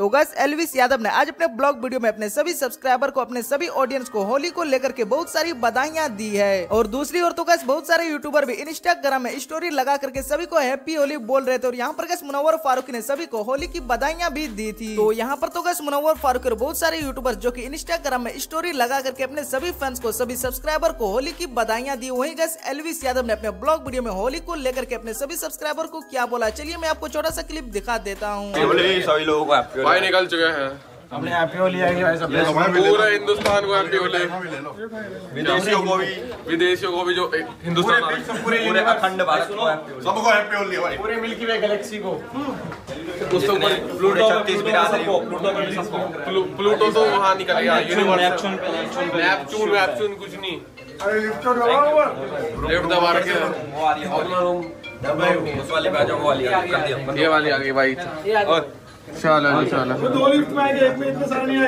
तो गस एलविस यादव ने आज अपने ब्लॉग वीडियो में अपने सभी सब्सक्राइबर को, अपने सभी ऑडियंस को, होली को लेकर के बहुत सारी बधाइयाँ दी है। और दूसरी ओर तो गस बहुत सारे यूट्यूबर भी इंस्टाग्राम में स्टोरी लगा करके सभी को हैप्पी होली बोल रहे थे। और यहाँ पर गस मुनवर फारूक ने सभी को होली की बधाइयाँ भी दी थी। तो यहाँ पर तो गस मुनवर फारूक और बहुत सारे यूट्यूबर जो की इंस्टाग्राम में स्टोरी लगा करके अपने सभी फैंस को, सभी सब्सक्राइबर को होली की बधाइयाँ दी, वही गस एलविस यादव ने अपने ब्लॉग वीडियो में होली को लेकर के अपने सभी सब्सक्राइबर को क्या बोला? चलिए मैं आपको छोटा सा क्लिप दिखा देता हूँ। सभी लोगों को भाई निकल चुके हैं। हमने हैप्पी होली आएँगे भाई सब पूरे हिंदुस्तान को हैप्पी होली विदेशियों को भी। विदेशियों को भी जो हिंदुस्तान आ- पूरे अखंड भारत को हैप्पी होली सबको हैप्पी होली भाई। पूरे मिल्की वे गैलेक्सी को। उसके ऊपर पूरे छत्तीस बिरादरी को प्लू- प्लूटो तो वहाँ निकल गया यूनिवर्स नेपचून वेपचून कुछ नहीं। अरे लेफ़्ट दबा रखे हैं। वो आ रही है अपना रूम उस वाले पे आ जाओ वो वाली कर दिया ये वाली आ गई भाई। और चलो चलो दो लिफ्ट में एक में नहीं